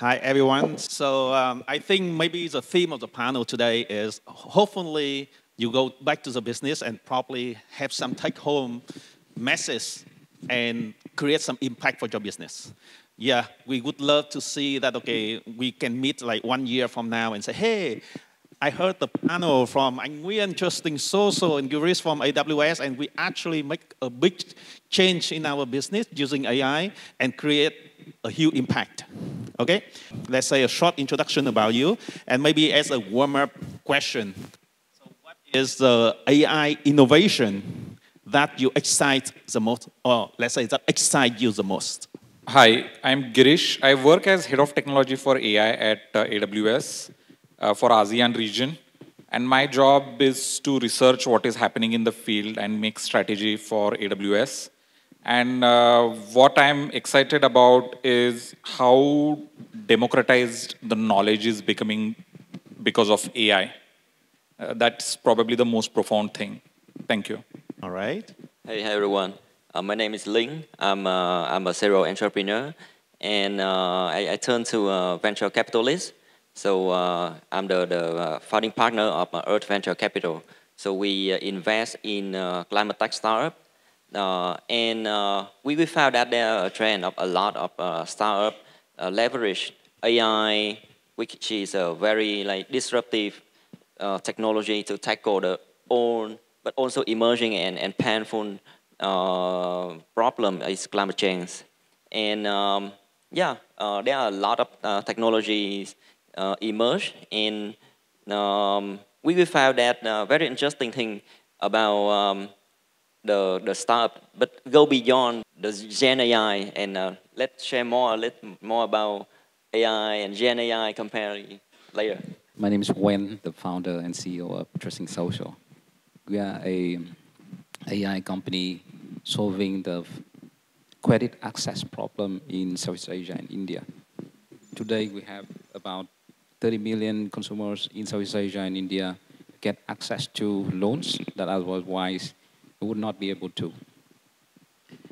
Hi, everyone. So um, I think maybe the theme of the panel today is hopefully you go back to the business and probably have some take-home message and create some impact for your business. Yeah, we would love to see that, okay, we can meet like one year from now and say, hey, I heard the panel from Anh Nguyen, Justin Soso, and Girish from AWS, and we actually make a big change in our business using AI and create a huge impact. Okay? Let's say a short introduction about you, and maybe as a warm-up question. So what is the AI innovation that you excite the most, or let's say that excite you the most? Hi, I'm Girish. I work as head of technology for AI at uh, AWS uh, for ASEAN region. And my job is to research what is happening in the field and make strategy for AWS. And uh, what I'm excited about is how democratized the knowledge is becoming because of AI. Uh, that's probably the most profound thing. Thank you. All right. Hey, hey everyone. Uh, my name is Linh. I'm, uh, I'm a serial entrepreneur, and uh, I, I turned to a venture capitalist. So uh, I'm the, the founding partner of Earth Venture Capital. So we invest in climate tech startup uh, and uh, we, we found that there are a trend of a lot of uh, startup uh, leverage AI, which is a very like disruptive uh, technology to tackle the old but also emerging and, and painful uh, problem is climate change. And um, yeah, there are a lot of technologies emerge and um, we found that very interesting thing about um, the, the startup, but go beyond the Gen AI and uh, let's share more, little more about AI and Gen AI compare later. My name is Nguyen, the founder and CEO of Trusting Social. We are a AI company solving the credit access problem in Southeast Asia and India. Today we have about 30 million consumers in Southeast Asia and India get access to loans that otherwise would not be able to.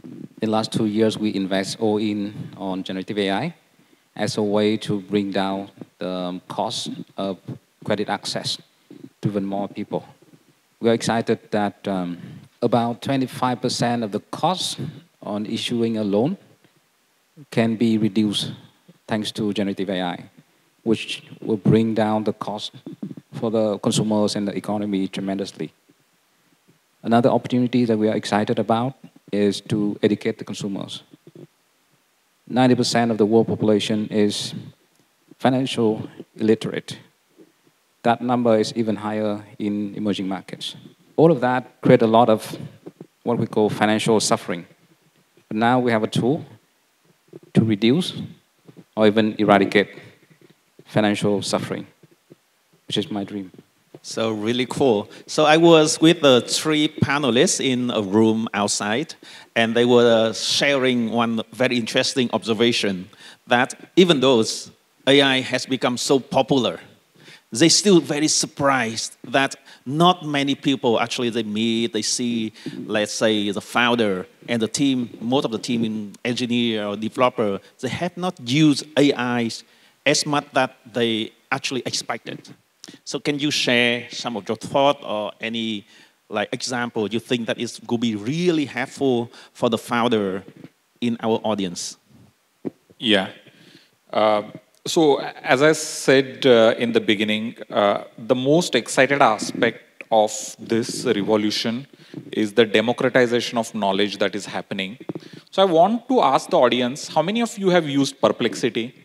In the last two years, we invest all in on generative AI as a way to bring down the cost of credit access to even more people. We are excited that um, about 25% of the cost on issuing a loan can be reduced thanks to generative AI, which will bring down the cost for the consumers and the economy tremendously. Another opportunity that we are excited about is to educate the consumers. 90% of the world population is financial illiterate. That number is even higher in emerging markets. All of that create a lot of what we call financial suffering. But now we have a tool to reduce or even eradicate financial suffering, which is my dream. So really cool. So I was with the three panelists in a room outside, and they were sharing one very interesting observation that even though AI has become so popular, they still very surprised that not many people actually they meet, they see, let's say, the founder and the team, most of the team in engineer or developer, they have not used AI as much that they actually expected. So can you share some of your thought or any like example you think that is could be really helpful for the founder in our audience? Yeah. Uh, so as I said uh, in the beginning, uh, the most excited aspect of this revolution is the democratization of knowledge that is happening. So I want to ask the audience, how many of you have used Perplexity?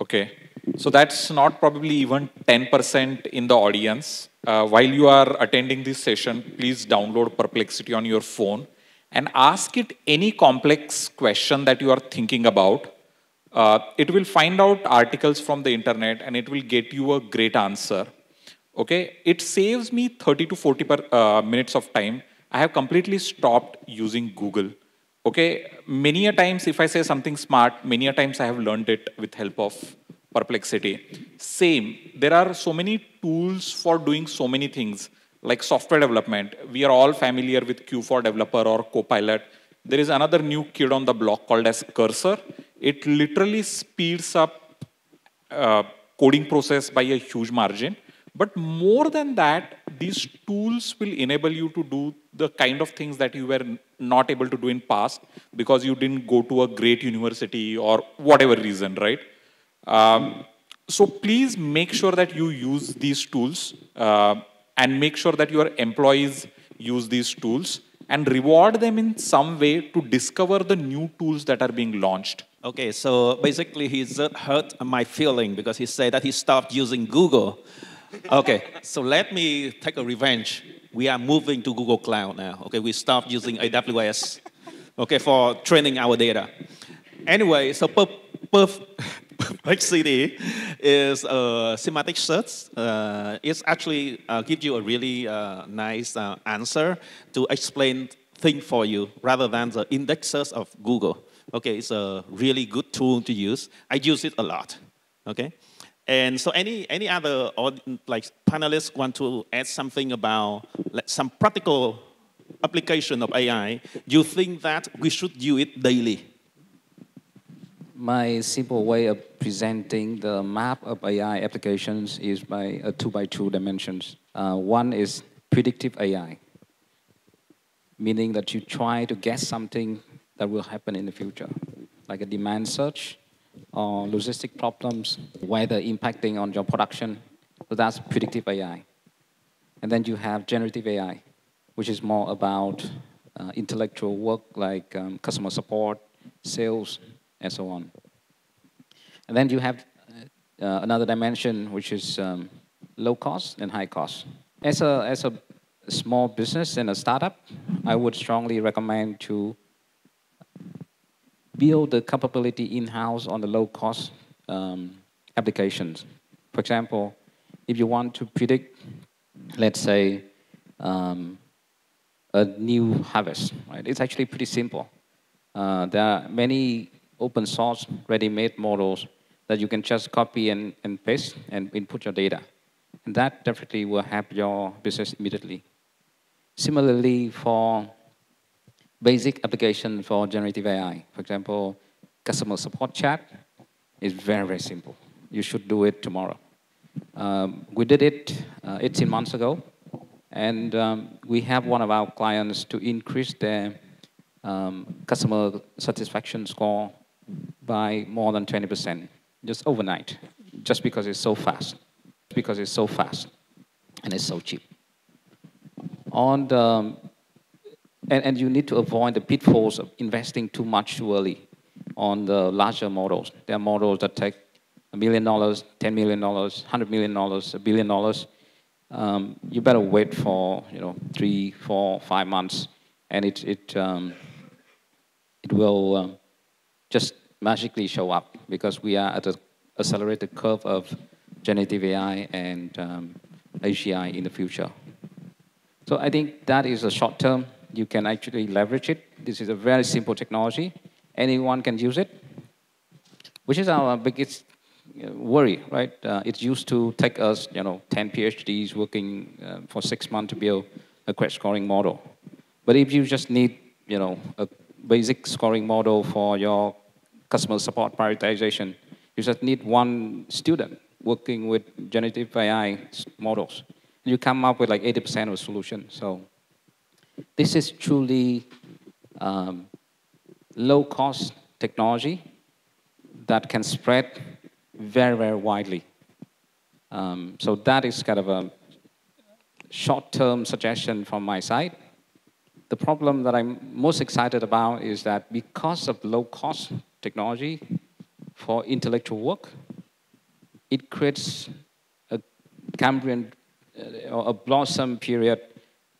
Okay. So that's not probably even 10% in the audience. Uh, while you are attending this session, please download Perplexity on your phone and ask it any complex question that you are thinking about. Uh, it will find out articles from the internet and it will get you a great answer. Okay, it saves me 30 to 40 per, uh, minutes of time. I have completely stopped using Google. Okay, many a times if I say something smart, many a times I have learned it with help of perplexity. Same, there are so many tools for doing so many things, like software development. We are all familiar with Q4 Developer or Copilot. There is another new kid on the block called as Cursor. it literally speeds up uh, coding process by a huge margin. But more than that, these tools will enable you to do the kind of things that you were not able to do in past because you didn't go to a great university or whatever reason, right? Um, so please make sure that you use these tools uh, and make sure that your employees use these tools and reward them in some way to discover the new tools that are being launched. Okay, so basically he hurt my feeling because he said that he stopped using Google. Okay, so let me take a revenge. We are moving to Google Cloud now. Okay, we stopped using AWS. Okay, for training our data. Anyway, so perf, perf, Perplexity is a semantic search. Uh, it actually uh, gives you a really uh, nice uh, answer to explain thing for you rather than the indexes of Google. Okay, it's a really good tool to use. I use it a lot. Okay, and so any any other like panelists want to add something about like, some practical application of AI? Do you think that we should use it daily? My simple way of presenting the map of AI applications is by two by two dimensions. Uh, one is predictive AI, meaning that you try to guess something that will happen in the future, like a demand search or logistic problems, weather impacting on your production. So that's predictive AI. And then you have generative AI, which is more about uh, intellectual work like um, customer support, sales, and so on. And then you have uh, another dimension, which is um, low cost and high cost. As a, as a small business and a startup, I would strongly recommend to build the capability in-house on the low-cost um, applications. For example, if you want to predict, let's say, um, a new harvest, right? It's actually pretty simple. Uh, there are many open source ready-made models that you can just copy and, and paste and input your data. And that definitely will help your business immediately. Similarly, for basic application for generative AI, for example, customer support chat is very, very simple. You should do it tomorrow. Um, we did it uh, 18 months ago, and um, we have one of our clients to increase their um, customer satisfaction score by more than 20%, just overnight, just because it's so fast, because it's so fast, and it's so cheap. On the, and, and you need to avoid the pitfalls of investing too much too early on the larger models. There are models that take a million dollars, $10 million, $100 million, a billion dollars. Um, you better wait for you know three, four, five months, and it it um, it will um, just magically show up because we are at an accelerated curve of generative AI and um, AGI in the future. So I think that is a short term. You can actually leverage it. This is a very simple technology. Anyone can use it, which is our biggest worry, right? Uh, it used to take us, you know, 10 PhDs working uh, for six months to build a credit scoring model. But if you just need, you know, a basic scoring model for your customer support prioritization. You just need one student working with generative AI models. You come up with like 80% of the solution. So this is truly um, low-cost technology that can spread very, very widely. Um, so that is kind of a short-term suggestion from my side. The problem that I'm most excited about is that because of low cost technology for intellectual work, it creates a Cambrian uh, or a blossom period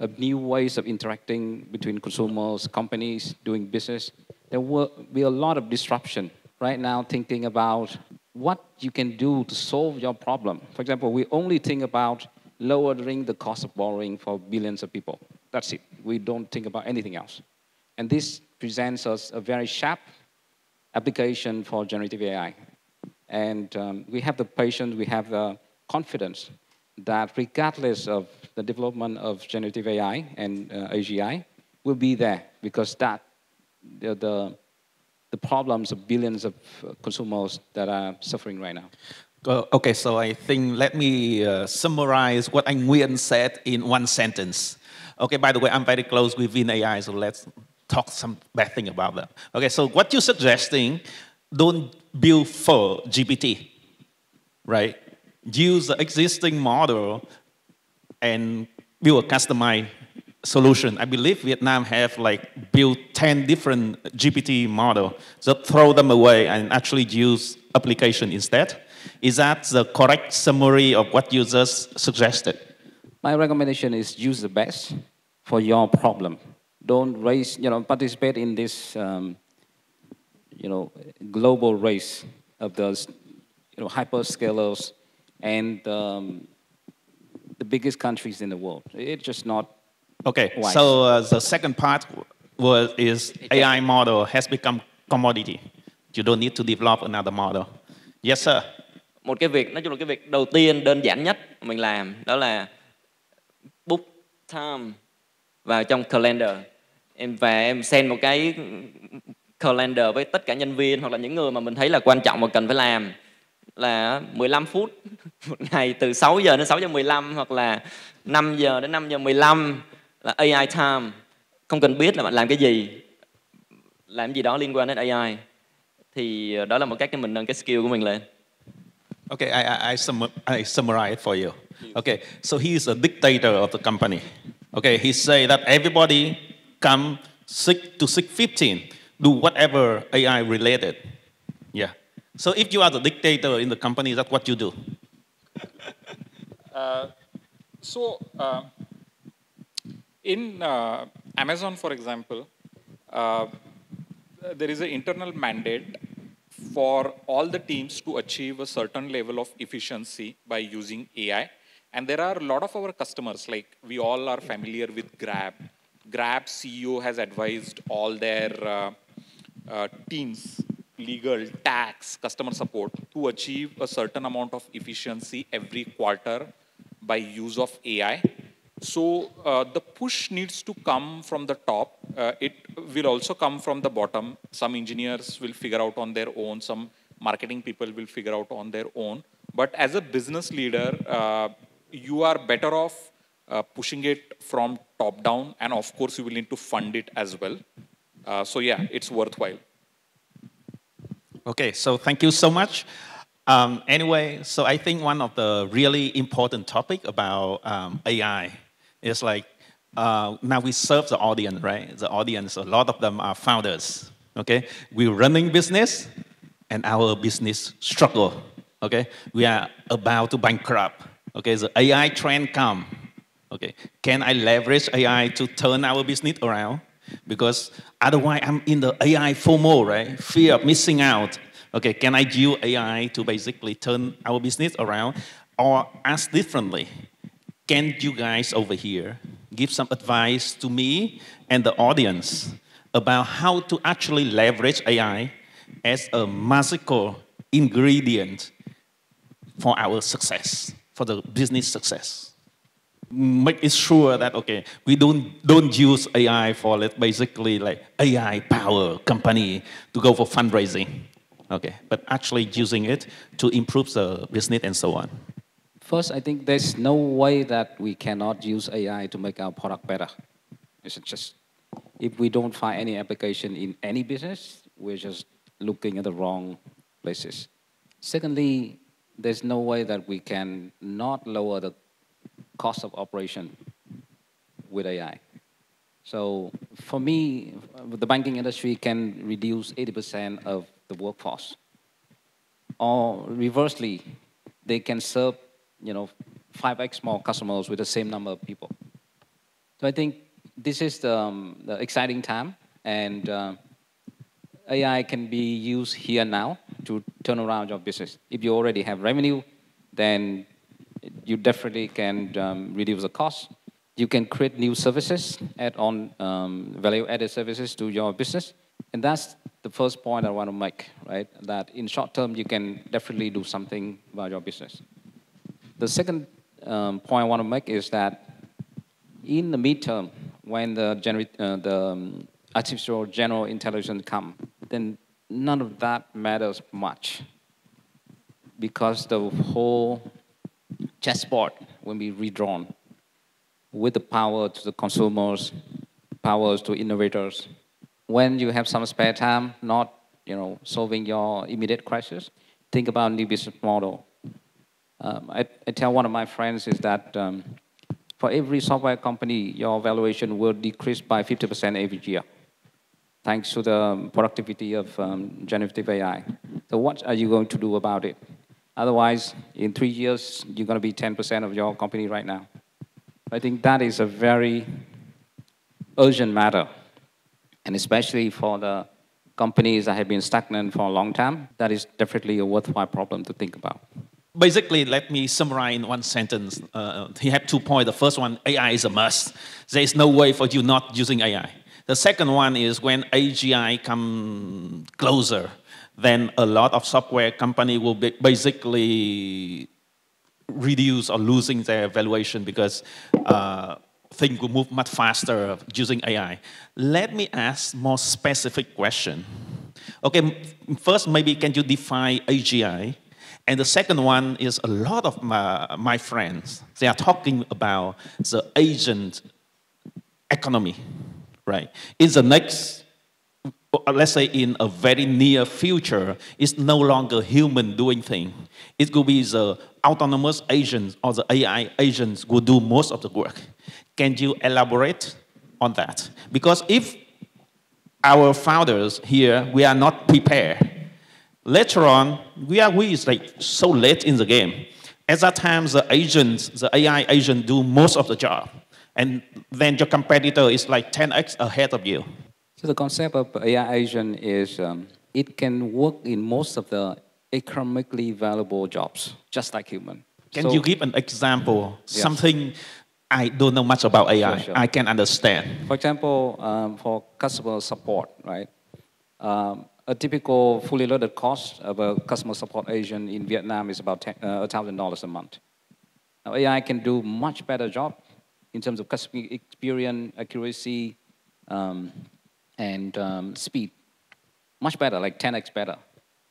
new ways of interacting between consumers, companies, doing business. There will be a lot of disruption right now thinking about what you can do to solve your problem. For example, we only think about lowering the cost of borrowing for billions of people. That's it. We don't think about anything else. And this presents us a very sharp application for generative AI. And um, we have the patience, we have the confidence that regardless of the development of generative AI and uh, AGI, will be there because that the, the, the problems of billions of uh, consumers that are suffering right now. Okay, so I think let me uh, summarize what Nguyen said in one sentence. Okay, by the way, I'm very close with VinAI, so let's talk some bad thing about that. Okay, so what you're suggesting, don't build PhởGPT, right? Use the existing model and build a customized solution. I believe Vietnam have like built 10 different GPT model. So throw them away and actually use application instead. Is that the correct summary of what you just suggested? My recommendation is use the best for your problem. Don't raise, you know, participate in this, um, you know, global race of those, you know, hyperscalers and um, the biggest countries in the world. It's just not Okay, wise. so uh, the second part was is AI model has become commodity. You don't need to develop another model. Yes, sir. một cái việc nói chung là cái việc đầu tiên đơn giản nhất mình làm đó là book time vào trong calendar em và em send một cái calendar với tất cả nhân viên hoặc là những người mà mình thấy là quan trọng và cần phải làm là 15 phút một ngày từ 6 giờ đến 6 giờ 15 hoặc là 5 giờ đến 5 giờ 15 là AI time không cần biết là bạn làm cái gì làm gì đó liên quan đến AI thì ờ, đó là một cách để mình nâng cái skill của mình lên Okay, I, I, I, sum, I summarize it for you. Okay, so he is a dictator of the company. Okay, he say that everybody come 6 to 6.15, do whatever AI related. So if you are the dictator in the company, that's what you do. Uh, so, uh, in uh, Amazon, for example, uh, there is an internal mandate for all the teams to achieve a certain level of efficiency by using AI. And there are a lot of our customers, like we all are familiar with Grab. Grab CEO has advised all their uh, uh, teams, legal, tax, customer support, to achieve a certain amount of efficiency every quarter by use of AI. So uh, the push needs to come from the top. Uh, it will also come from the bottom. Some engineers will figure out on their own. Some marketing people will figure out on their own. But as a business leader, uh, you are better off uh, pushing it from top down. And of course, you will need to fund it as well. Uh, so yeah, it's worthwhile. Okay, so thank you so much. Um, anyway, so I think one of the really important topic about um, AI is like uh, now we serve the audience, right? The audience, a lot of them are founders. Okay, we're running business, and our business struggle. Okay, we are about to bankrupt. Okay, the AI trend come. Okay, can I leverage AI to turn our business around? Because otherwise, I'm in the AI FOMO, right? Fear of missing out. Okay, can I use AI to basically turn our business around? Or ask differently, can you guys over here give some advice to me and the audience about how to actually leverage AI as a magical ingredient for our success, for the business success? Make it sure that okay we don't don't use AI for like, basically like AI power company to go for fundraising, okay, but actually using it to improve the business and so on. First, I think there's no way that we cannot use AI to make our product better. It's just, if we don't find any application in any business, we're just looking at the wrong places. Secondly, there's no way that we can not lower the cost of operation with AI. So for me, the banking industry can reduce 80% of the workforce. Or reversely, they can serve, you know, 5x more customers with the same number of people. So I think this is the, um, the exciting time, and uh, AI can be used here now to turn around your business. If you already have revenue, then you definitely can um, reduce the cost. You can create new services, add on um, value-added services to your business. And that's the first point I want to make, right? That in short term, you can definitely do something about your business. The second um, point I want to make is that in the midterm, when the, uh, the um, artificial general intelligence come, then none of that matters much because the whole chessboard will be redrawn with the power to the consumers, powers to innovators. When you have some spare time, not you know solving your immediate crisis, think about new business model. Um, I, I, tell one of my friends is that um, for every software company, your valuation will decrease by 50% every year, thanks to the productivity of um, generative AI. So what are you going to do about it? Otherwise, in three years, you're going to be 10% of your company right now. I think that is a very urgent matter, and especially for the companies that have been stagnant for a long time, that is definitely a worthwhile problem to think about. Basically, let me summarize in one sentence. Uh, he had two points. The first one, AI is a must. There is no way for you not using AI. The second one is when AGI come closer, then a lot of software company will be basically reduce or losing their valuation because uh, things will move much faster using AI. Let me ask more specific question. Okay, first maybe can you define AGI? And the second one is a lot of my, my friends, they are talking about the agent economy, right? In the next Uh, let's say in a very near future, it's no longer human doing thing. It could be the autonomous agents or the AI agents will do most of the work. Can you elaborate on that? Because if our founders here, we are not prepared, later on, we are we is like so late in the game. At that time, the agents, the AI agent do most of the job. And then your competitor is like 10x ahead of you. So the concept of AI agent is um, it can work in most of the economically valuable jobs, just like human. Can so, you give an example? Yes. Something I don't know much about AI. Sure, sure. I can understand. For example, um, for customer support, right? Um, a typical fully loaded cost of a customer support agent in Vietnam is about uh, $1,000 a month. Now, AI can do much better job in terms of customer experience, accuracy, um, and um, speed. Much better, like 10x better,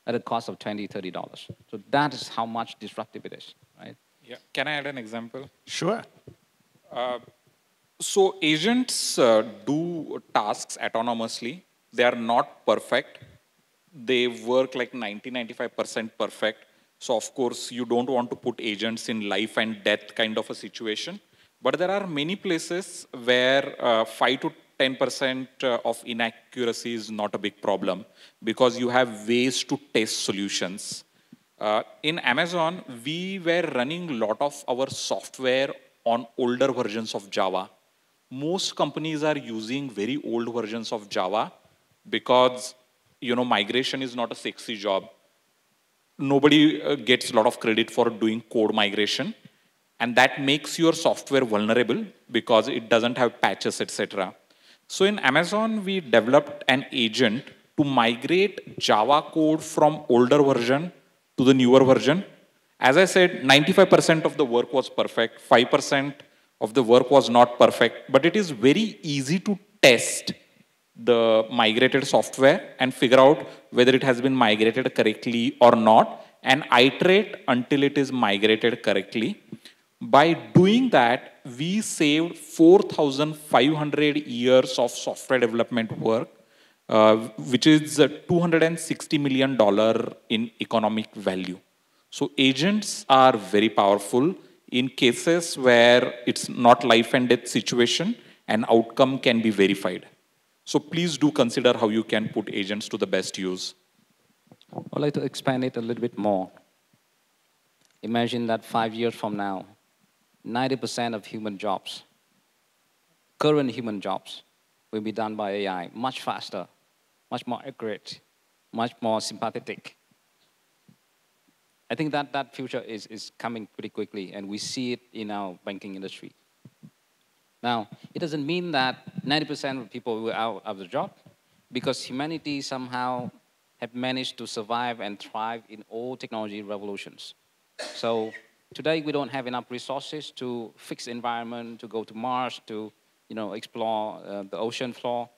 at a cost of 20 $30. So that is how much disruptive it is, right? Yeah. Can I add an example? Sure. Uh, so agents uh, do tasks autonomously. They are not perfect. They work like 90, 95% perfect. So of course, you don't want to put agents in life and death kind of a situation. But there are many places where uh, 5 to 10% uh, of inaccuracy is not a big problem because you have ways to test solutions. Uh, in Amazon, we were running a lot of our software on older versions of Java. Most companies are using very old versions of Java because you know migration is not a sexy job. Nobody uh, gets a lot of credit for doing code migration, and that makes your software vulnerable because it doesn't have patches, etc. So in Amazon, we developed an agent to migrate Java code from older version to the newer version. As I said, 95% of the work was perfect, 5% of the work was not perfect, but it is very easy to test the migrated software and figure out whether it has been migrated correctly or not and iterate until it is migrated correctly. By doing that, we saved 4,500 years of software development work, uh, which is $260 million in economic value. So agents are very powerful in cases where it's not life and death situation, an outcome can be verified. So please do consider how you can put agents to the best use. I'd like to expand it a little bit more. Imagine that five years from now, 90% of human jobs, current human jobs, will be done by AI much faster, much more accurate, much more sympathetic. I think that that future is, is coming pretty quickly, and we see it in our banking industry. Now, it doesn't mean that 90% of people will out of the job, because humanity somehow have managed to survive and thrive in all technology revolutions. So Today, we don't have enough resources to fix the environment, to go to Mars, to you know, explore uh, the ocean floor.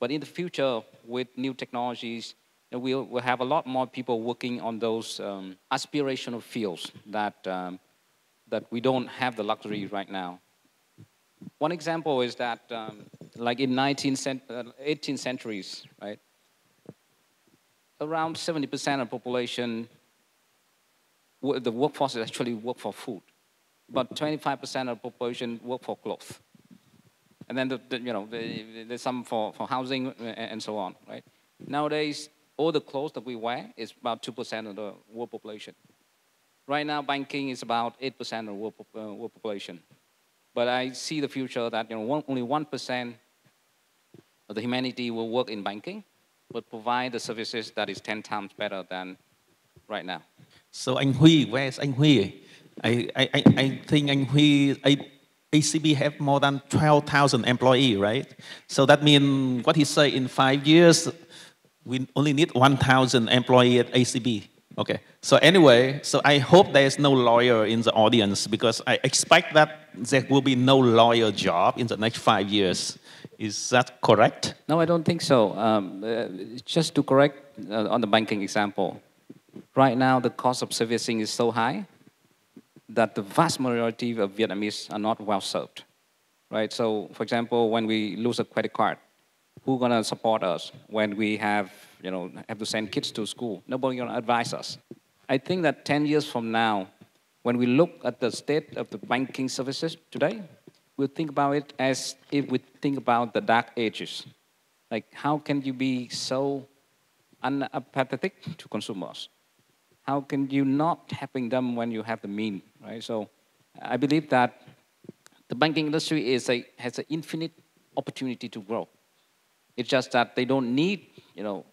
But in the future, with new technologies, we'll, we'll have a lot more people working on those um, aspirational fields that, um, that we don't have the luxury right now. One example is that, um, like in 19th, uh, 18th centuries, right, around 70% of population, the workforce actually work for food, but 25% of the population work for clothes. And then, the, the, you know, the, there's some for, for housing and so on, right? Nowadays, all the clothes that we wear is about 2% of the world population. Right now, banking is about 8% of the world, uh, world population. But I see the future that you know, one, only 1% of the humanity will work in banking, but provide the services that is 10 times better than right now. So anh Huy, where's anh Huy? I, I, I think anh Huy, ACB have more than 12,000 employees, right? So that means what he say in five years, we only need 1,000 employee at ACB. Okay. So anyway, so I hope there is no lawyer in the audience because I expect that there will be no lawyer job in the next five years. Is that correct? No, I don't think so. Um, uh, just to correct uh, on the banking example, right now the cost of servicing is so high that the vast majority of Vietnamese are not well served. Right. So, for example, when we lose a credit card, who's going to support us when we have, you know, have to send kids to school? Nobody to advise us. I think that 10 years from now, when we look at the state of the banking services today, we'll think about it as if we think about the dark ages. Like, how can you be so unapathetic to consumers? How can you not helping them when you have the mean, right? So I believe that the banking industry is a, has an infinite opportunity to grow. It's just that they don't need, you know,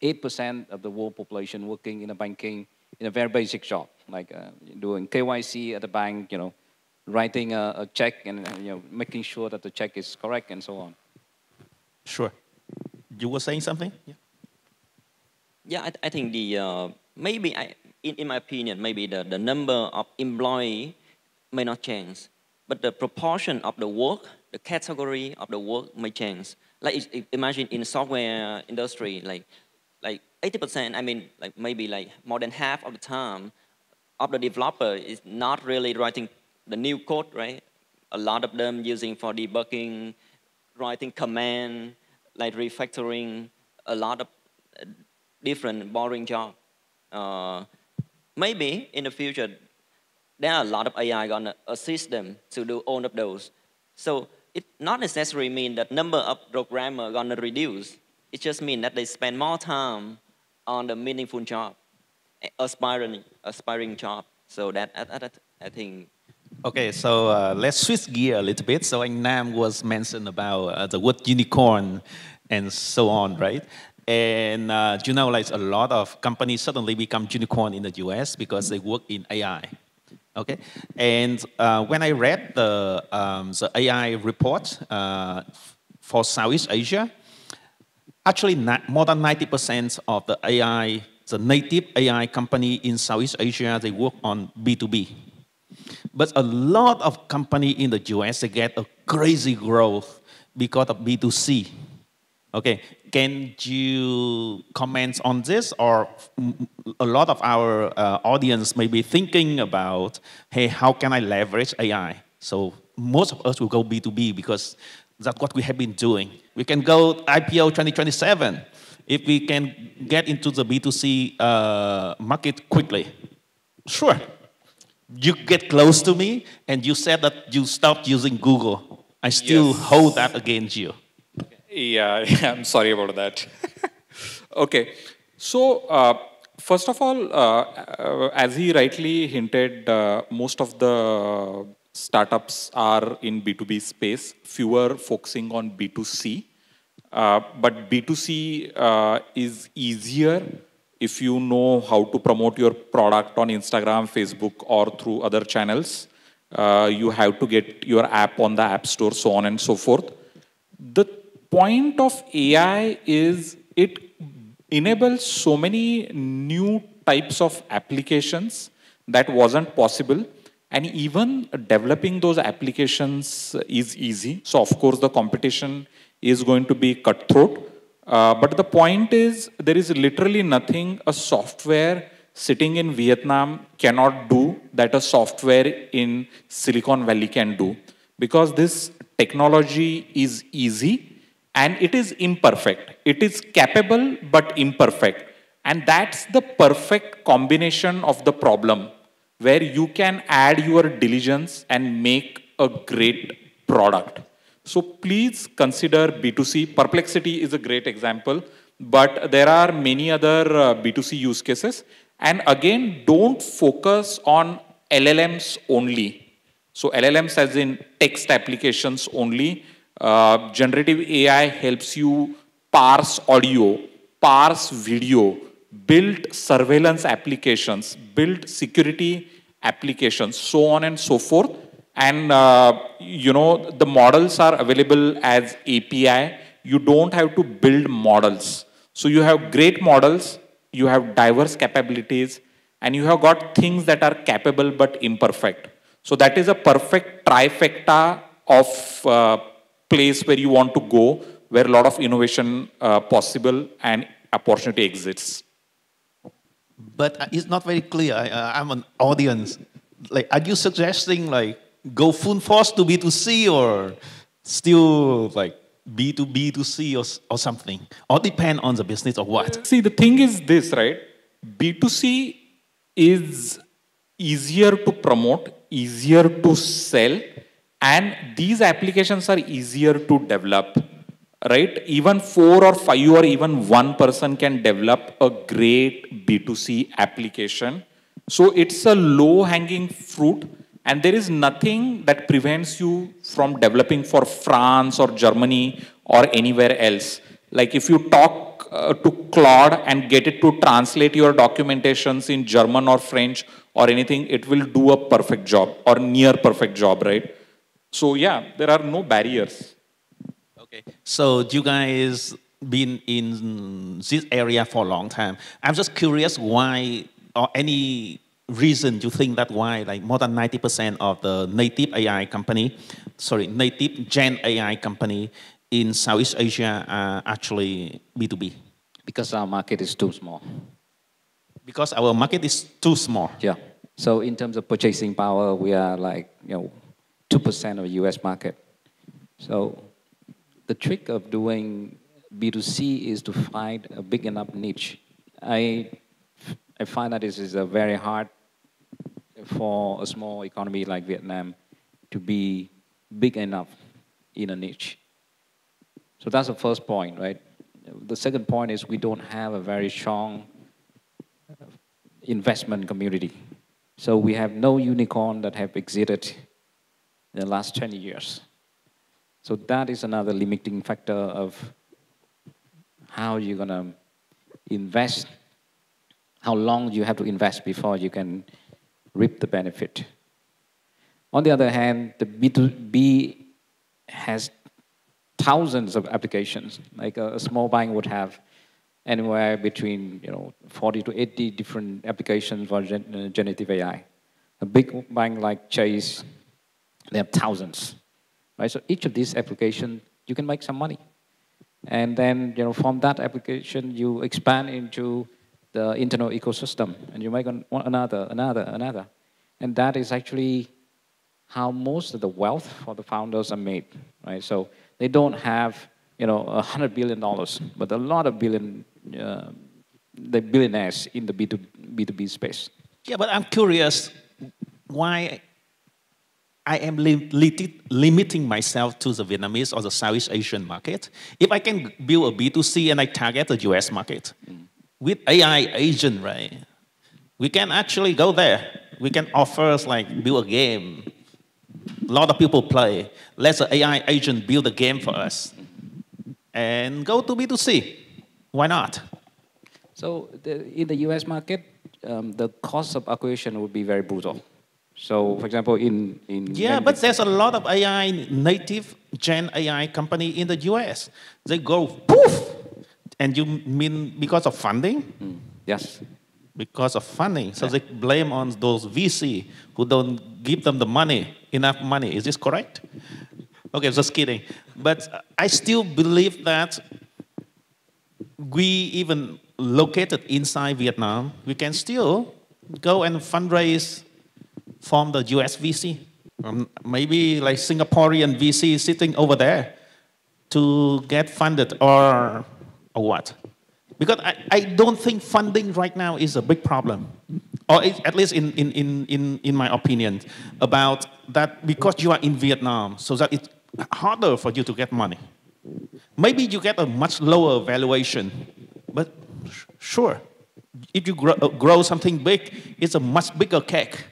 8% of the world population working in a banking in a very basic job, like uh, doing KYC at the bank, you know, writing a, a check and uh, you know making sure that the check is correct and so on. Sure. You were saying something? Yeah. Yeah, I, I think the uh, maybe I, in, in my opinion, maybe the, the number of employee may not change, but the proportion of the work, the category of the work may change like imagine in software industry, like like 80%, I mean, like maybe like more than half of the time of the developer is not really writing the new code, right? A lot of them using for debugging, writing command, like refactoring, a lot of different boring job. Uh, maybe in the future, there are a lot of AI gonna assist them to do all of those. So it not necessarily mean that number of programmer gonna reduce. It just means that they spend more time on the meaningful job, aspiring, aspiring job. So that, I, I, I think. Okay, so uh, let's switch gear a little bit. So Nam was mentioned about uh, the word unicorn and so on, right? And uh, you know, like a lot of companies suddenly become unicorn in the US because they work in AI. Okay, and uh, when I read the, um, the AI report uh, for Southeast Asia, actually more than 90% of the AI, the native AI company in Southeast Asia, they work on B2B. But a lot of company in the US, they get a crazy growth because of B2C. Okay, can you comment on this? Or a lot of our uh, audience may be thinking about, hey, how can I leverage AI? So most of us will go B2B because that's what we have been doing. We can go IPO 2027 if we can get into the B2C uh, market quickly. Sure. You get close to me and you said that you stopped using Google. I still yes. hold that against you. Yeah, I'm sorry about that. okay, so uh, first of all, uh, uh, as he rightly hinted, uh, most of the startups are in B2B space, fewer focusing on B2C. Uh, but B2C uh, is easier if you know how to promote your product on Instagram, Facebook, or through other channels. you have to get your app on the App Store, so on and so forth. The point of AI is it enables so many new types of applications that wasn't possible. And even developing those applications is easy. So of course the competition is going to be cutthroat. Uh, but the point is, there is literally nothing a software sitting in Vietnam cannot do that a software in Silicon Valley can do. Because this technology is easy and it is imperfect. It is capable but imperfect. And that's the perfect combination of the problem where you can add your diligence and make a great product. So please consider B2C. Perplexity is a great example, but there are many other uh, B2C use cases. And again, don't focus on LLMs only. So LLMs as in text applications only. Uh, generative AI helps you parse audio, parse video, build surveillance applications, build security applications, so on and so forth. And, uh, you know, the models are available as API. You don't have to build models. So you have great models, you have diverse capabilities, and you have got things that are capable but imperfect. So that is a perfect trifecta of uh, place where you want to go, where a lot of innovation uh, possible and opportunity exists. But uh, it's not very clear. I, am uh, an audience. Like, are you suggesting like go full force to B2C or still like B2B to C or, or something? Or depend on the business or what? See, the thing is this, right? B2C is easier to promote, easier to sell, and these applications are easier to develop right? Even four or five or even one person can develop a great B2C application. So it's a low hanging fruit and there is nothing that prevents you from developing for France or Germany or anywhere else. Like if you talk uh, to Claude and get it to translate your documentations in German or French or anything, it will do a perfect job or near perfect job, right? So yeah, there are no barriers. Okay, so you guys been in this area for a long time. I'm just curious why, or any reason you think that why, like more than 90% of the native AI company, sorry, native Gen AI company in Southeast Asia are actually B2B? Because our market is too small. Because our market is too small. Yeah. So in terms of purchasing power, we are like, you know, 2% of the US market. So the trick of doing B2C is to find a big enough niche. I, I find that this is a very hard for a small economy like Vietnam to be big enough in a niche. So that's the first point, right? The second point is we don't have a very strong investment community. So we have no unicorn that have exited in the last 20 years. So that is another limiting factor of how you're going to invest, how long you have to invest before you can reap the benefit. On the other hand, the B2B has thousands of applications. Like a, small bank would have anywhere between you know 40 to 80 different applications for uh, generative AI. A big bank like Chase, they have thousands. Right? So each of these applications, you can make some money. And then, you know, from that application, you expand into the internal ecosystem, and you make an, another, another, another. And that is actually how most of the wealth for the founders are made, right? So they don't have, you know, a hundred billion dollars, but a lot of billion, uh, the billionaires in the B2, B2B space. Yeah, but I'm curious, why I am li limiting myself to the Vietnamese or the Southeast Asian market. If I can build a B2C and I target the US market with AI agent, right? We can actually go there. We can offer like build a game. A lot of people play. Let the AI agent build a game for us and go to B2C. Why not? So the, in the US market, um, the cost of acquisition would be very brutal. So, for example, in, in yeah, but there's a lot of AI native Gen AI company in the US. They go poof, and you mean because of funding? Mm. Yes. Because of funding, so yeah. they blame on those VC who don't give them the money, enough money. Is this correct? Okay, just kidding. But I still believe that we even located inside Vietnam, we can still go and fundraise from the US VC. Um, maybe like Singaporean VC sitting over there to get funded or, or what? Because I, I don't think funding right now is a big problem, or it, at least in, in, in, in, in my opinion, about that because you are in Vietnam, so that it's harder for you to get money. Maybe you get a much lower valuation, but sure, if you grow, grow something big, it's a much bigger cake.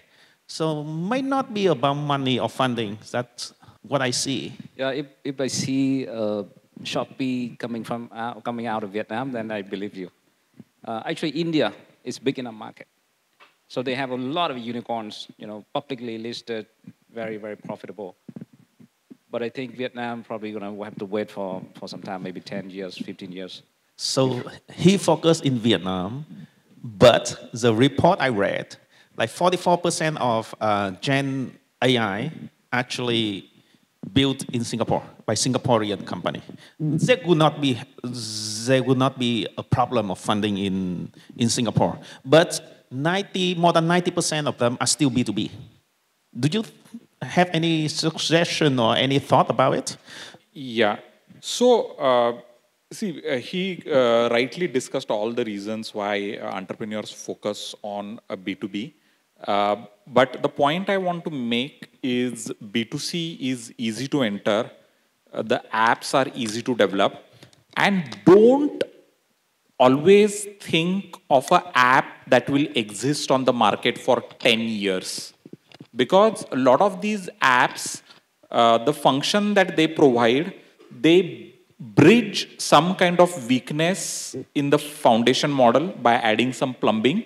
So might not be about money or funding. That's what I see. Yeah, if, if I see uh, Shopee coming from uh, coming out of Vietnam, then I believe you. Uh, actually, India is big in the market, so they have a lot of unicorns. You know, publicly listed, very very profitable. But I think Vietnam probably gonna have to wait for, for some time, maybe 10 years, 15 years. So he focused in Vietnam, but the report I read, like 44% of uh, Gen AI actually built in Singapore by Singaporean company. There would not be there would not be a problem of funding in, in Singapore. But 90 more than 90% of them are still B2B. Do you have any suggestion or any thought about it? Yeah. So, uh, see, uh, he uh, rightly discussed all the reasons why uh, entrepreneurs focus on a B2B. Uh, but the point I want to make is B2C is easy to enter, uh, the apps are easy to develop, and don't always think of an app that will exist on the market for 10 years. Because a lot of these apps, uh, the function that they provide, they bridge some kind of weakness in the foundation model by adding some plumbing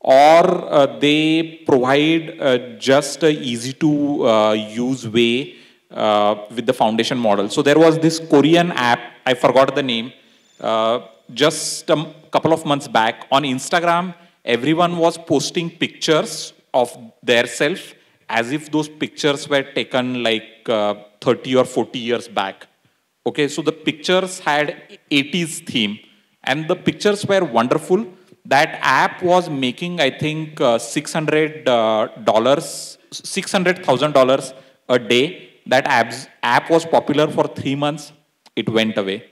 or uh, they provide uh, just a easy to uh, use way uh, with the foundation model. So there was this Korean app, I forgot the name, uh, just a couple of months back on Instagram, everyone was posting pictures of their self as if those pictures were taken like uh, 30 or 40 years back. Okay, so the pictures had 80s theme and the pictures were wonderful. That app was making, I think, uh, $600, uh, $600,000 a day. That apps, app was popular for three months. It went away.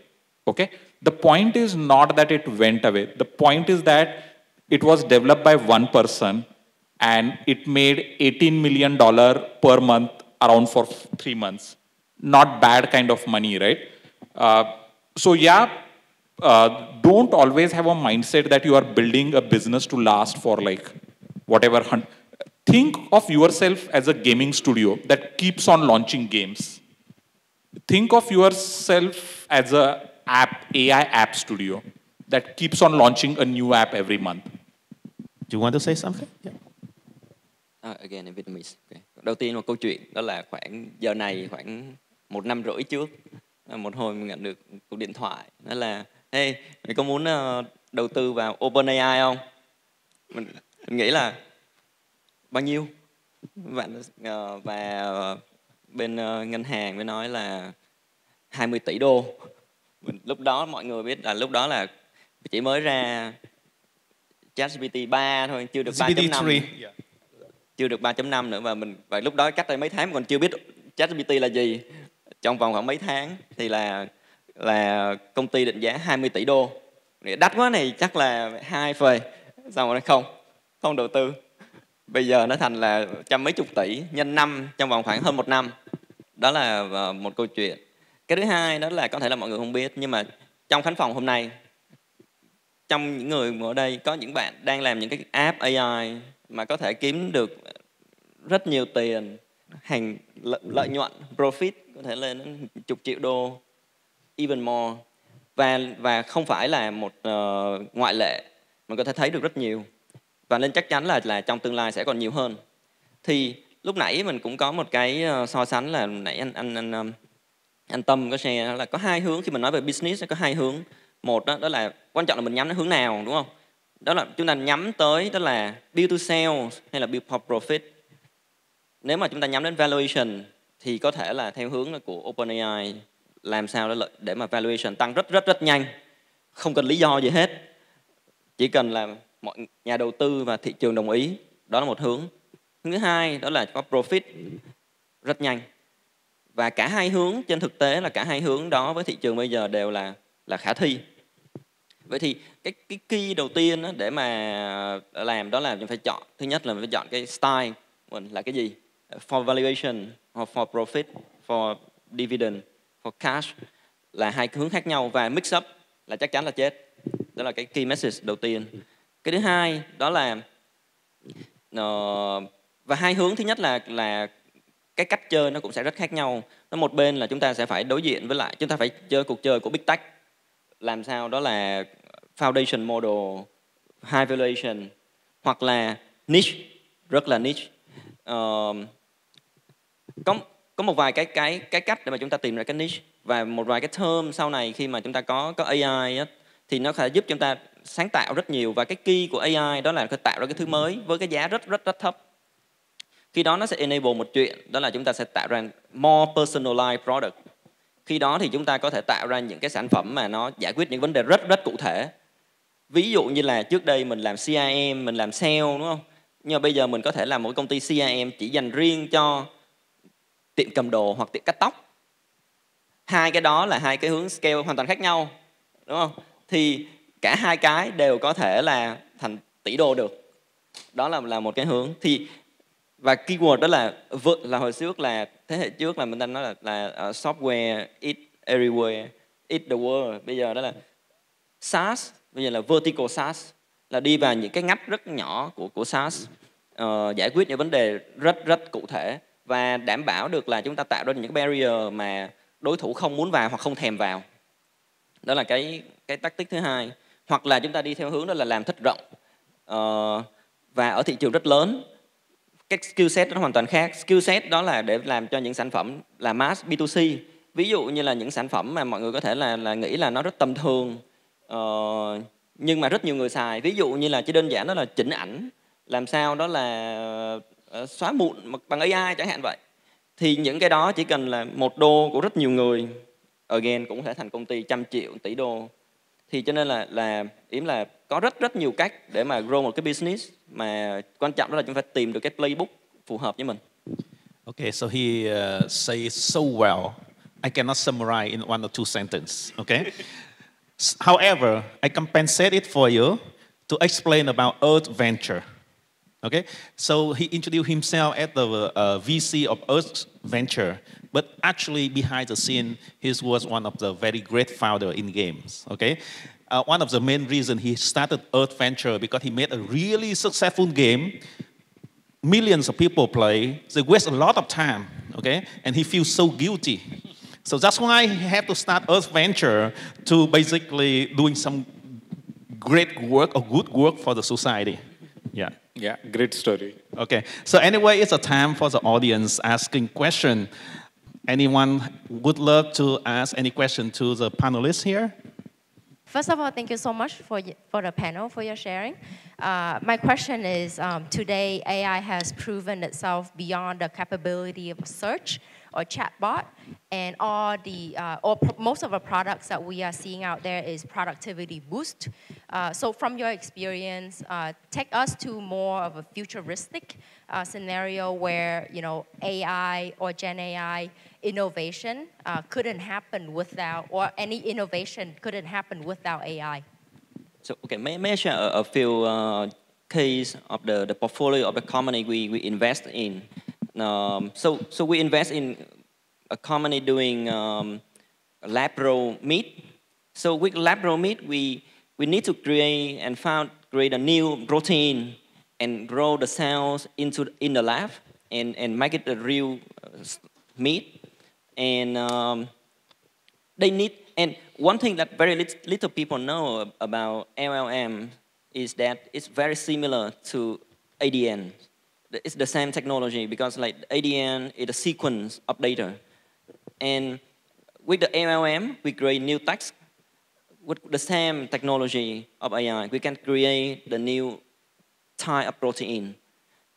Okay, the point is not that it went away. The point is that it was developed by one person and it made $18 million per month around for three months. Not bad kind of money, right? Uh, so yeah, uh, don't always have a mindset that you are building a business to last for like whatever. Think of yourself as a gaming studio that keeps on launching games. Think of yourself as a app, AI app studio that keeps on launching a new app every month. Do you want to say something? Yeah. Uh, again in Vietnamese. Okay. Đầu tiên một câu chuyện đó là khoảng giờ này khoảng một năm rưỡi trước một hồi mình nhận được cuộc điện thoại đó là hey mày có muốn uh, đầu tư vào OpenAI không? Mình, mình nghĩ là bao nhiêu? Bạn uh, và bên uh, ngân hàng mới nói là 20 tỷ đô. Mình, lúc đó mọi người biết là lúc đó là chỉ mới ra ChatGPT 3 thôi, chưa được 3.5. Yeah chưa được 3.5 nữa và mình và lúc đó cách đây mấy tháng còn chưa biết ChatGPT là gì trong vòng khoảng mấy tháng thì là là công ty định giá 20 tỷ đô. Đắt quá này chắc là hai phê. Xong rồi không không đầu tư. Bây giờ nó thành là trăm mấy chục tỷ nhân năm trong vòng khoảng hơn một năm. Đó là ờ, một câu chuyện. Cái thứ hai đó là có thể là mọi người không biết nhưng mà trong khán phòng hôm nay trong những người ở đây có những bạn đang làm những cái app AI mà có thể kiếm được rất nhiều tiền hàng lợi, nhuận profit có thể lên đến chục triệu đô even more. Và và không phải là một uh, ngoại lệ mình có thể thấy được rất nhiều. Và nên chắc chắn là là trong tương lai sẽ còn nhiều hơn. Thì lúc nãy mình cũng có một cái ờ, so sánh là nãy anh anh anh anh, anh tâm có share là có hai hướng. Khi mình nói về business có hai hướng. Một đó, đó là quan trọng là mình nhắm đến hướng nào đúng không? Đó là chúng ta nhắm tới đó là build to sales hay là build for profit. Nếu mà chúng ta nhắm đến valuation thì có thể là theo hướng của OpenAI làm sao để để mà valuation tăng rất rất rất nhanh. Không cần lý do gì hết. Chỉ cần là mọi nhà đầu tư và thị trường đồng ý. Đó là một hướng. Hướng thứ hai, đó là có profit. Rất nhanh. Và cả hai hướng, trên thực tế là cả hai hướng đó với thị trường bây giờ đều là là khả thi. Vậy thì cái cái key đầu tiên đó để mà làm đó là mình phải chọn, thứ nhất là mình phải chọn cái style mình là cái gì? For valuation hoặc for profit, for dividend hoặc cash là hai hướng khác nhau và mix up là chắc chắn là chết. Đó là cái key message đầu tiên. Cái thứ hai đó là uh, và hai hướng thứ nhất là là cái cách chơi nó cũng sẽ rất khác nhau. Nó một bên là chúng ta sẽ phải đối diện với lại chúng ta phải chơi cuộc chơi của big tech. Làm sao đó là foundation model high valuation hoặc là niche rất là niche. Uh, có có một vài cái cái cái cách để mà chúng ta tìm ra cái niche và một vài cái term sau này khi mà chúng ta có có AI á, thì nó sẽ giúp chúng ta sáng tạo rất nhiều và cái key của AI đó là phải tạo ra cái thứ mới với cái giá rất rất rất thấp. Khi đó nó sẽ enable một chuyện đó là chúng ta sẽ tạo ra more personalized product. Khi đó thì chúng ta có thể tạo ra những cái sản phẩm mà nó giải quyết những vấn đề rất rất cụ thể. Ví dụ như là trước đây mình làm CRM mình làm sale đúng không? Nhưng mà bây giờ mình có thể làm một công ty CRM chỉ dành riêng cho tiệm cầm đồ hoặc tiệm cắt tóc. Hai cái đó là hai cái hướng scale hoàn toàn khác nhau đúng không? Thì cả hai cái đều có thể là thành tỷ đô được. Đó là là một cái hướng. Thì và keyword đó là vượt là hồi trước là thế hệ trước là mình đang nói là là uh, software it everywhere it the world. Bây giờ đó là SaaS bây giờ là vertical SaaS là đi vào những cái ngách rất nhỏ của của SaaS. Uh, giải quyết những vấn đề rất rất cụ thể và đảm bảo được là chúng ta tạo ra những cái barrier mà đối thủ không muốn vào hoặc không thèm vào. Đó là cái cái tactic thứ hai. Hoặc là chúng ta đi theo hướng đó là làm thích rộng. Uh, và ở thị trường rất lớn cái skill set nó hoàn toàn khác. Skill set đó là để làm cho những sản phẩm là mass B2C ví dụ như là những sản phẩm mà mọi người có thể là là nghĩ là nó rất tầm thường uh, nhưng mà rất nhiều người xài. Ví dụ như là chỉ đơn giản đó là chỉnh ảnh. Làm sao đó là uh, xóa mụn bằng AI chẳng hạn vậy thì những cái đó chỉ cần là một đô của rất nhiều người again cũng có thể thành công ty trăm triệu tỷ đô thì cho nên là là ý là có rất rất nhiều cách để mà grow một cái business mà quan trọng đó là chúng ta phải tìm được cái playbook phù hợp với mình. Okay, so he uh, says so well. I cannot summarize in one or two sentences. Okay. However, I compensate it for you to explain about Earth Venture. Okay, so he introduced himself as the uh, VC of Earth Venture, but actually behind the scene, he was one of the very great founder in games. Okay, uh, one of the main reason he started Earth Venture because he made a really successful game. Millions of people play. They waste a lot of time. Okay, and he feels so guilty. So that's why he had to start Earth Venture to basically doing some great work or good work for the society. Yeah. Yeah, great story. Okay. So anyway, it's a time for the audience asking question. Anyone would love to ask any question to the panelists here? First of all, thank you so much for, for the panel, for your sharing. Uh, my question is, um, today AI has proven itself beyond the capability of search or chatbot, and all the uh, or most of the products that we are seeing out there is productivity boost. Uh, so from your experience, uh, take us to more of a futuristic uh, scenario where you know AI or Gen AI innovation uh, couldn't happen without, or any innovation couldn't happen without AI. So okay, may, may I share a, a few uh, case of the, the portfolio of the company we, we invest in? Um, so, so we invest in a company doing um, lab-grown meat. So with lab-grown meat, we, we need to create and found create a new protein and grow the cells into in the lab and, and make it a real uh, meat. And um, they need, and one thing that very little, little people know about LLM is that it's very similar to ADN it's the same technology because like ADN is a sequence of data. And with the LLM, we create new text. With the same technology of AI, we can create the new type of protein.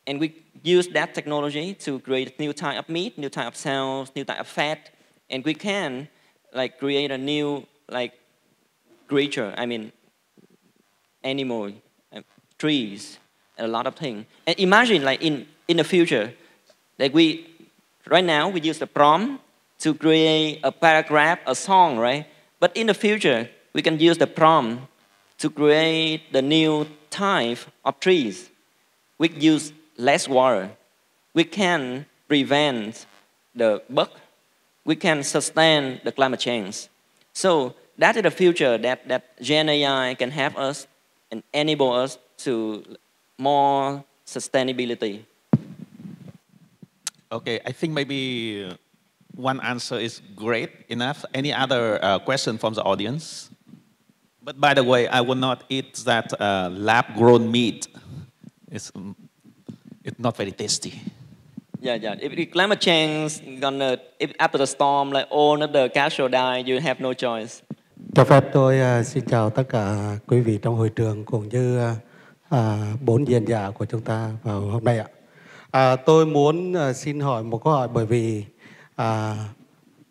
And we use that technology to create new type of meat, new type of cells, new type of fat, and we can like create a new like creature. I mean, animal, uh, trees, a lot of things. And imagine like in, in the future, like we, right now we use the prompt to create a paragraph, a song, right? But in the future, we can use the prompt to create the new type of trees. We use less water. We can prevent the bug. We can sustain the climate change. So that is the future that, that Gen AI can help us and enable us to more sustainability. Okay, I think maybe one answer is great enough. Any other uh, question from the audience? But by the way, I will not eat that uh, lab-grown meat. It's, mm, it's not very tasty. Yeah, yeah. If the climate change gonna, if after the storm, like all of the cattle die, you have no choice. Cho phép tôi uh, xin chào tất cả quý vị trong hội trường cũng như uh, à, bốn diễn giả của chúng ta vào hôm nay ạ. À, tôi muốn à, xin hỏi một câu hỏi bởi vì à,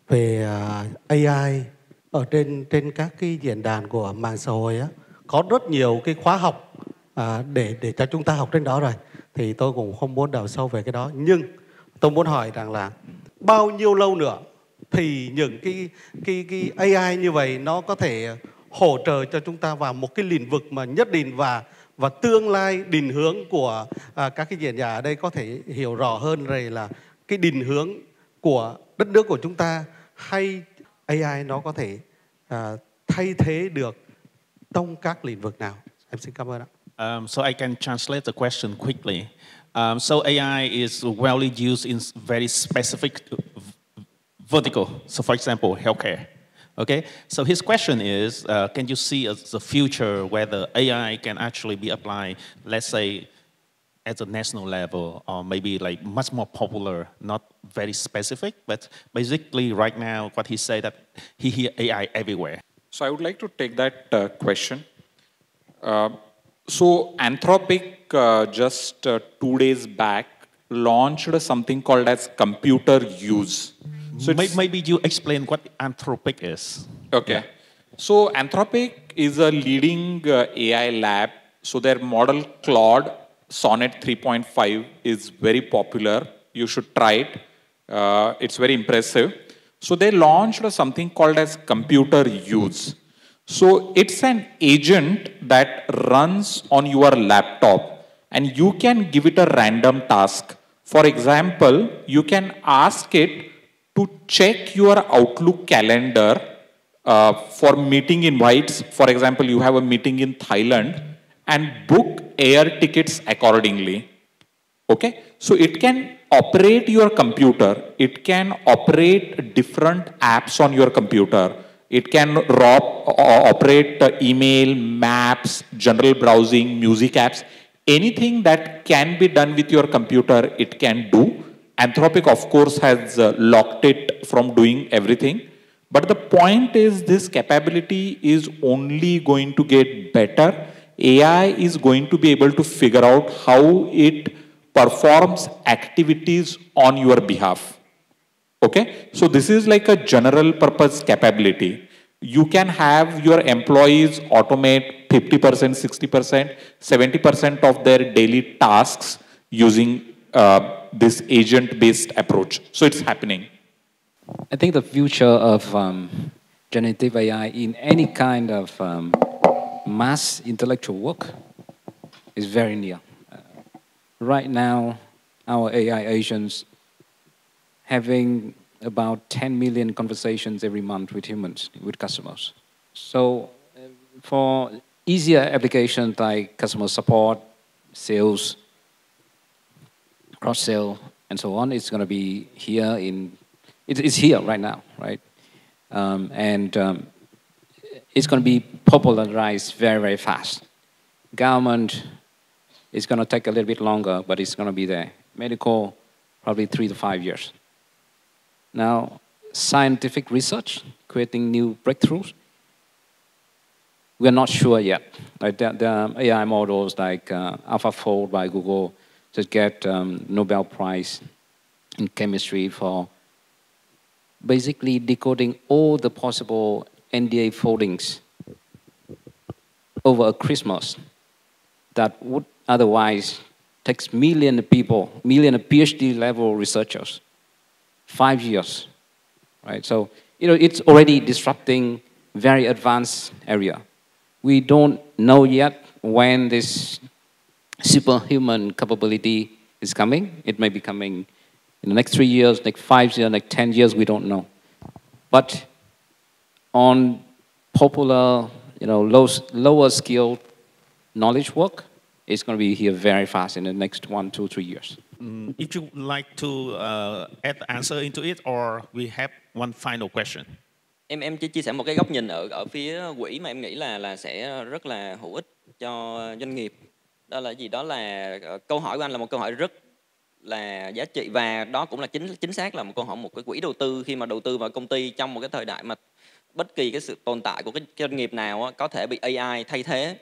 về à, AI ở trên trên các cái diễn đàn của mạng xã hội á, có rất nhiều cái khóa học à, để để cho chúng ta học trên đó rồi thì tôi cũng không muốn đào sâu về cái đó nhưng tôi muốn hỏi rằng là bao nhiêu lâu nữa thì những cái cái cái AI như vậy nó có thể hỗ trợ cho chúng ta vào một cái lĩnh vực mà nhất định và và tương lai định hướng của à, các cái diễn giả ở đây có thể hiểu rõ hơn rồi là cái định hướng của đất nước của chúng ta hay AI nó có thể à, thay thế được trong các lĩnh vực nào? Em xin cảm ơn ạ. Um, so I can translate the question quickly. Um, so AI is widely used in very specific vertical. So for example, healthcare. Okay, so his question is, uh, can you see a, the future where the AI can actually be applied, let's say, at the national level or maybe like much more popular, not very specific, but basically right now what he said that he hear AI everywhere. So I would like to take that uh, question. Uh, so Anthropic uh, just uh, two days back launched something called as computer use. So maybe you explain what Anthropic is. Okay. Yeah. So Anthropic is a leading uh, AI lab. So their model Claude Sonnet 3.5 is very popular. You should try it. Uh, it's very impressive. So they launched something called as computer use. So it's an agent that runs on your laptop and you can give it a random task. For example, you can ask it to check your Outlook calendar uh, for meeting invites. For example, you have a meeting in Thailand and book air tickets accordingly. Okay? So it can operate your computer. It can operate different apps on your computer. It can operate email, maps, general browsing, music apps. Anything that can be done with your computer, it can do. Anthropic, of course, has uh, locked it from doing everything. But the point is this capability is only going to get better AI is going to be able to figure out how it performs activities on your behalf. Okay? So this is like a general purpose capability. You can have your employees automate 50%, 60%, 70% of their daily tasks using uh, this agent-based approach. So it's happening. I think the future of um, generative AI in any kind of um, mass intellectual work is very near. Uh, right now, our AI agents having about 10 million conversations every month with humans, with customers. So uh, for easier applications like customer support, sales, cross-sell, and so on, it's going to be here in, it's here right now, right? Um, and um, it's going to be popularized very, very fast. Government is going to take a little bit longer, but it's going to be there. Medical, probably three to five years. Now, scientific research, creating new breakthroughs, we're not sure yet. Like the, the AI models like uh, AlphaFold by Google just get um, Nobel Prize in chemistry for basically decoding all the possible NDA foldings over a Christmas that would otherwise take million people, million PhD level researchers, five years, right? So, you know, it's already disrupting very advanced area. We don't know yet when this superhuman capability is coming. It may be coming in the next three years, next five years, next 10 years, we don't know. But on popular, you know, low, lower skilled knowledge work, it's going to be here very fast in the next one, two, three years. Mm, if you like to uh, add answer into it, or we have one final question. Em em chia sẻ một cái góc nhìn ở ở phía quỹ mà em nghĩ là là sẽ rất là hữu ích cho doanh nghiệp. Đó là gì? Đó là ờ, câu hỏi của anh là một câu hỏi rất là giá trị và đó cũng là chính chính xác là một câu hỏi một cái quỹ đầu tư. Khi mà đầu tư vào công ty trong một cái thời đại mà bất kỳ cái sự tồn tại của cái doanh nghiệp nào có thể bị AI thay thế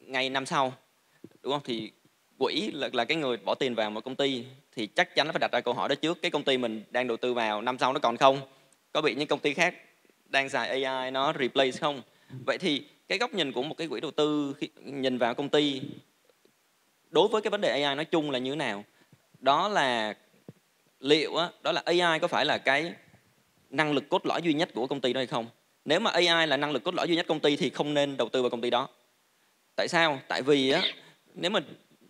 ngay năm sau đúng không? Thì quỹ là, là cái người bỏ tiền vào một công ty thì chắc chắn nó phải đặt ra câu hỏi đó trước. Cái công ty mình đang đầu tư vào năm sau nó còn không? Có bị những công ty khác đang xài AI nó replace không? Vậy thì cái góc nhìn của một cái quỹ đầu tư khi nhìn vào công ty đối với cái vấn đề AI nói chung là như thế nào? Đó là liệu á, đó là AI có phải là cái năng lực cốt lõi duy nhất của công ty đó hay không? Nếu mà AI là năng lực cốt lõi duy nhất công ty thì không nên đầu tư vào công ty đó. Tại sao? Tại vì á nếu mà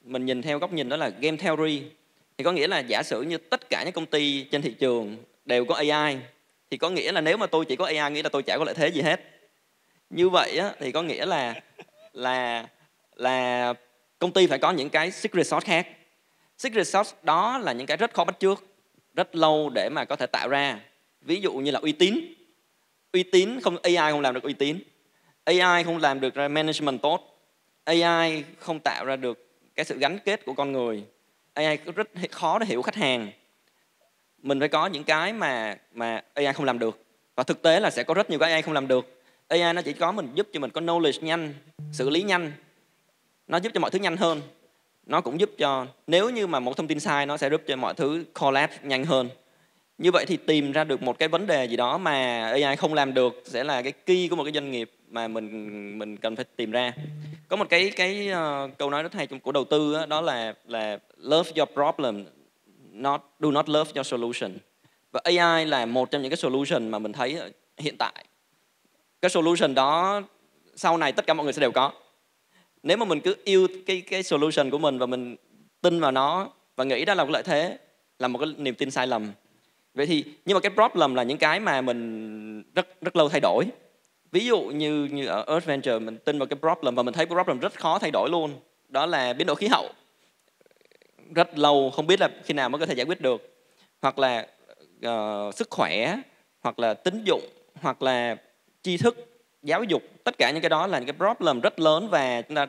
mình nhìn theo góc nhìn đó là game theory thì có nghĩa là giả sử như tất cả những công ty trên thị trường đều có AI thì có nghĩa là nếu mà tôi chỉ có AI nghĩa là tôi chả có lợi thế gì hết. Như vậy á, thì có nghĩa là là là công ty phải có những cái secret sauce khác. Secret sauce đó là những cái rất khó bắt trước rất lâu để mà có thể tạo ra. Ví dụ như là uy tín. Uy tín không AI không làm được uy tín. AI không làm được ra management tốt. AI không tạo ra được cái sự gắn kết của con người. AI rất khó để hiểu khách hàng. Mình phải có những cái mà mà AI không làm được. Và thực tế là sẽ có rất nhiều cái AI không làm được. AI nó chỉ có mình giúp cho mình có knowledge nhanh, xử lý nhanh nó giúp cho mọi thứ nhanh hơn. Nó cũng giúp cho nếu như mà một thông tin sai nó sẽ giúp cho mọi thứ collapse nhanh hơn. Như vậy thì tìm ra được một cái vấn đề gì đó mà AI không làm được sẽ là cái key của một cái doanh nghiệp mà mình mình cần phải tìm ra. Có một cái cái uh, câu nói rất hay của đầu tư đó, đó là là love your problem not do not love your solution. Và AI là một trong những cái solution mà mình thấy hiện tại. Cái solution đó sau này tất cả mọi người sẽ đều có nếu mà mình cứ yêu cái cái solution của mình và mình tin vào nó và nghĩ đó là một lợi thế là một cái niềm tin sai lầm. Vậy thì nhưng mà cái problem là những cái mà mình rất rất lâu thay đổi. Ví dụ như như ở Earth Venture mình tin vào cái problem và mình thấy cái problem rất khó thay đổi luôn. Đó là biến đổi khí hậu. Rất lâu không biết là khi nào mới có thể giải quyết được. Hoặc là uh, sức khỏe hoặc là tín dụng hoặc là tri thức giáo dục, tất cả những cái đó là những cái problem rất lớn và chúng ta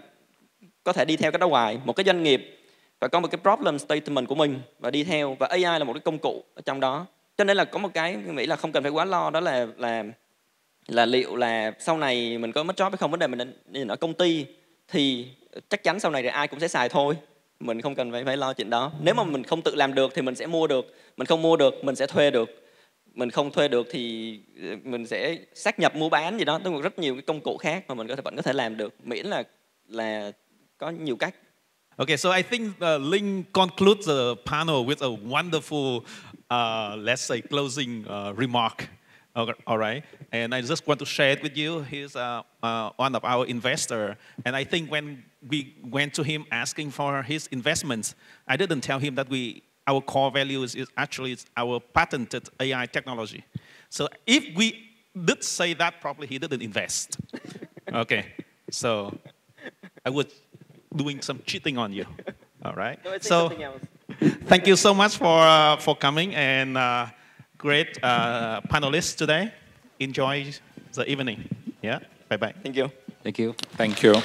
có thể đi theo cái đó hoài. Một cái doanh nghiệp phải có một cái problem statement của mình và đi theo, và AI là một cái công cụ ở trong đó. Cho nên là có một cái nghĩ là không cần phải quá lo, đó là là là liệu là sau này mình có mất job hay không. Vấn đề mình nhìn ở công ty thì chắc chắn sau này thì ai cũng sẽ xài thôi. Mình không cần phải phải lo chuyện đó. Nếu mà mình không tự làm được thì mình sẽ mua được. Mình không mua được, mình sẽ thuê được mình không thuê được thì ờ, mình sẽ xác nhập mua bán gì đó. Tức là rất nhiều cái công cụ khác mà mình có thể vẫn có thể làm được. Miễn là là có nhiều cách. Okay, so I think uh, Linh concludes the panel with a wonderful, uh, let's say, closing uh, remark. Okay, all right, and I just want to share it with you. He's uh, uh, one of our investor, and I think when we went to him asking for his investments, I didn't tell him that we our core value is, is actually our patented AI technology. So if we did say that properly, he didn't invest. okay, so I was doing some cheating on you. All right. No, so thank you so much for uh, for coming and uh, great uh, panelists today. Enjoy the evening. Yeah. Bye bye. Thank you. Thank you. Thank you.